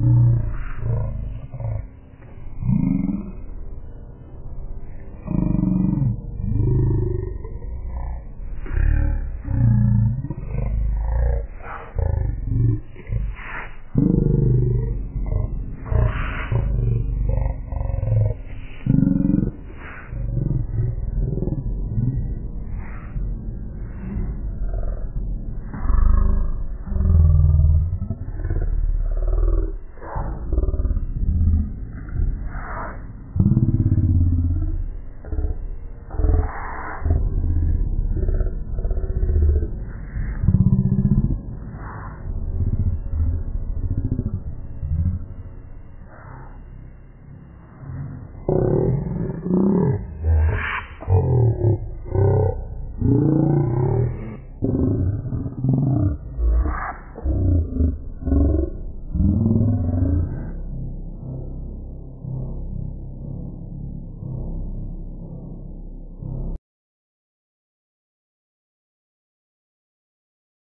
Mm-hmm. Oh,